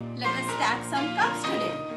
Let us stack some cups today.